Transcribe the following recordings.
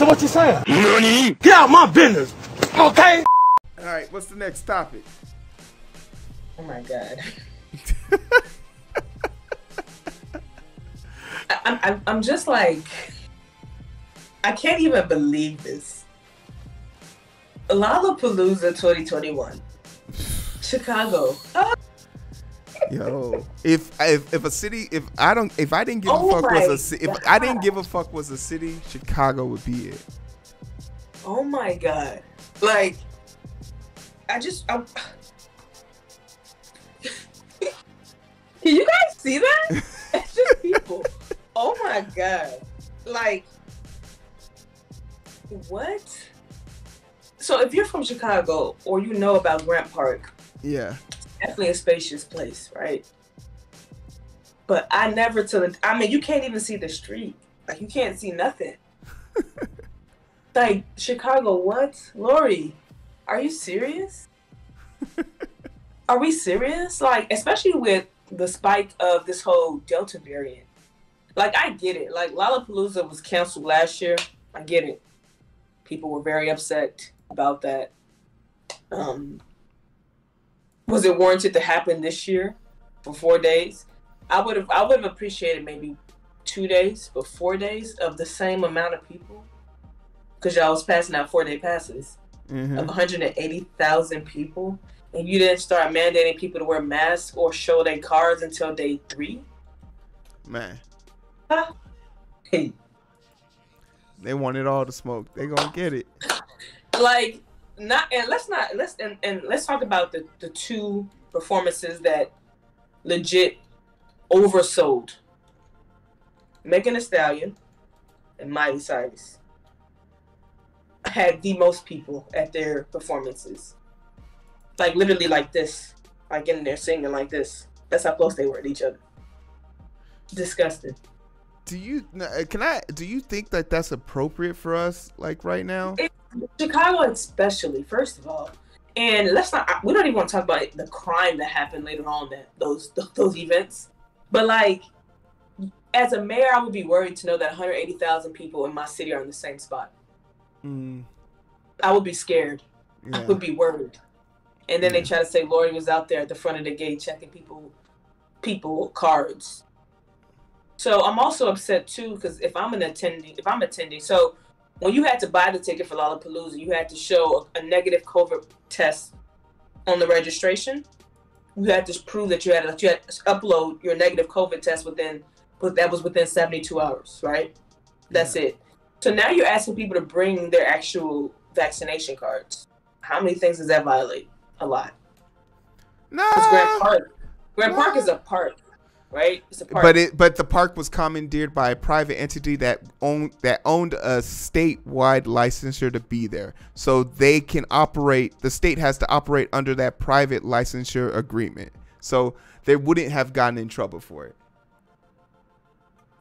So what you saying? Nani? Get out my business, okay? All right, what's the next topic? Oh my god. I, I'm, I'm just like, I can't even believe this. Lollapalooza 2021, Chicago. Oh, Yo, if if if a city, if I don't, if I didn't give Oh a fuck was a city, if I didn't give a fuck was a city, Chicago would be it. oh my god. Like, I just. I'm... Can you guys see that? It's just people. Oh my god. Like, what? So if you're from Chicago or you know about Grant Park, Yeah. Definitely a spacious place, right? But I never to the I mean you can't even see the street. Like you can't see nothing. like Chicago, what? Lori, are you serious? are we serious? Like, especially with the spike of this whole Delta variant. Like I get it. Like Lollapalooza was canceled last year. I get it. People were very upset about that. Um was it warranted to happen this year for four days? I would have I would have appreciated maybe two days, but four days of the same amount of people. Cause y'all was passing out four day passes Mhm. of 180,000 people, and you didn't start mandating people to wear masks or show their cards until day three. Man, huh? Hey, they wanted all the smoke. They gonna get it. like not and let's not let's and, and let's talk about the the two performances that legit oversold megan Thee stallion and miley cyrus had the most people at their performances like literally like this like in there singing like this that's how close they were to each other disgusting Do you uh, can I? Do you think that that's appropriate for us, like right now? Chicago, especially, first of all, and let's not. We don't even want to talk about the crime that happened later on that those those events. But like, as a mayor, I would be worried to know that 180,000 people in my city are in the same spot. Mm, I would be scared. I would be worried. And then they try to say Lori was out there at the front of the gate checking people people cards. So I'm also upset too because if I'm an attending, if I'm attending, so when you had to buy the ticket for Lollapalooza, you had to show a, a negative COVID test on the registration. You had to prove that you had that you had to upload your negative COVID test within, but that was within 72 hours, right? That's it. So now you're asking people to bring their actual vaccination cards. How many things does that violate? A lot. No. Grant Nah, Park, Grant Park is a park, right? It's a park. but it but the park was commandeered by a private entity that owned that owned a statewide licensure to be there, so they can operate. The state has to operate under that private licensure agreement, so they wouldn't have gotten in trouble for it.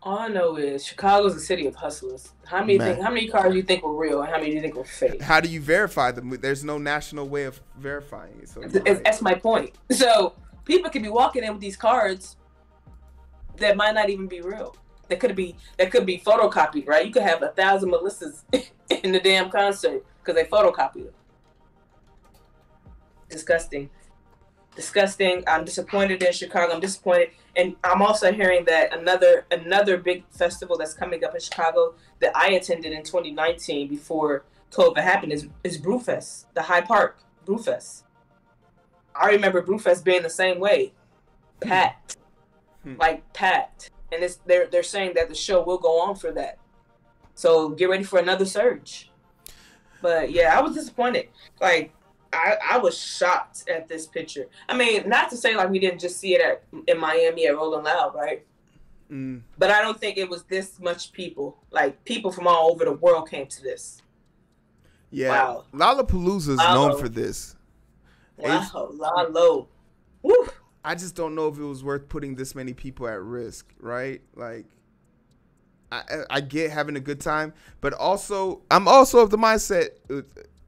All I know is Chicago's a city of hustlers. How many think, how many cars do you think were real and how many do you think were fake? How do you verify them? There's no national way of verifying it. So Th- That's my point. So people could be walking in with these cards that might not even be real. That could be that could be photocopied, right? You could have a thousand Melissas in the damn concert because they photocopied them. Disgusting. Disgusting. I'm disappointed in Chicago. I'm disappointed, and I'm also hearing that another another big festival that's coming up in Chicago that I attended in 2019 before COVID happened is is Brewfest, the High Park Brewfest. I remember Brewfest being the same way, packed, Hmm. like packed, and it's they're they're saying that the show will go on for that. So get ready for another surge. But yeah, I was disappointed. Like I, I was shocked at this picture. I mean, not to say like we didn't just see it at in Miami at Rolling Loud, right? Mm, But I don't think it was this much people. Like people from all over the world came to this. yeah, Wow. Lollapalooza is known for this. Wow, Lalo. Woo. I just don't know if it was worth putting this many people at risk, right? Like, I I- get having a good time, but also I'm also of the mindset uh,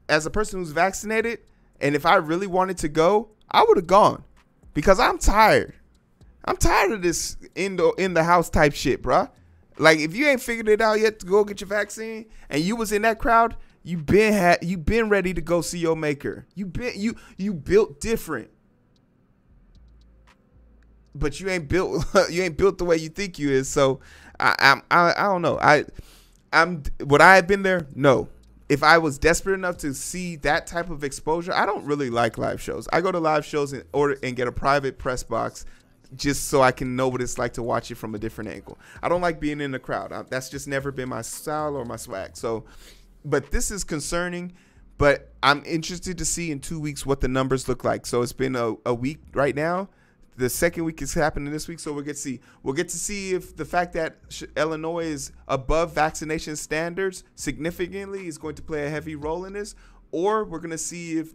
as a person who's vaccinated, and if I really wanted to go, I would have gone because I'm tired. I'm tired of this in the in the house type shit, bruh. Like if you ain't figured it out yet to go get your vaccine, and you was in that crowd, you been had you been ready to go see your maker. You been you you built different. But you ain't built you ain't built the way you think you is. So I I'm I, I don't know. I I'm would I have been there? No. If I was desperate enough to see that type of exposure, I don't really like live shows. I go to live shows and order and get a private press box just so I can know what it's like to watch it from a different angle. I don't like being in the crowd. I, that's just never been my style or my swag. So, but this is concerning. But I'm interested to see in two weeks what the numbers look like. So it's been a, a week right now. The second week is happening this week, so we'll get to see. We'll get to see if the fact that Illinois is above vaccination standards significantly is going to play a heavy role in this, or we're going to see if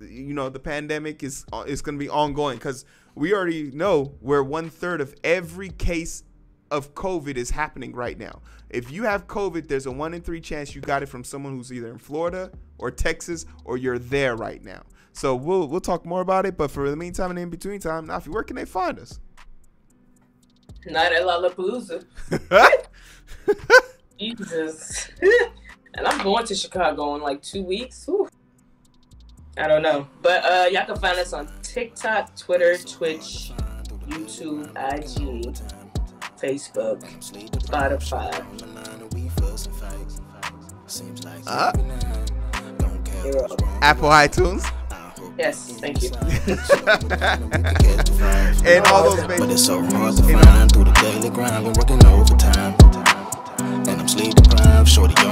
you know the pandemic is uh, is going to be ongoing because we already know where one third of every case of COVID is happening right now. If you have COVID, there's a one in three chance you got it from someone who's either in Florida or Texas or you're there right now. So we'll we'll talk more about it. But for the meantime and in between time, Nafi, where can they find us? Not at Lollapalooza. Jesus. and I'm going to Chicago in like two weeks. Whew. I don't know. But uh, y'all can find us on TikTok, Twitter, Twitch, YouTube, IG, Facebook, Spotify. Uh, Apple iTunes. Yes, thank you. and all those But it's so hard to find through the daily grind. Been working overtime. And I'm sleep deprived. Shorty on my line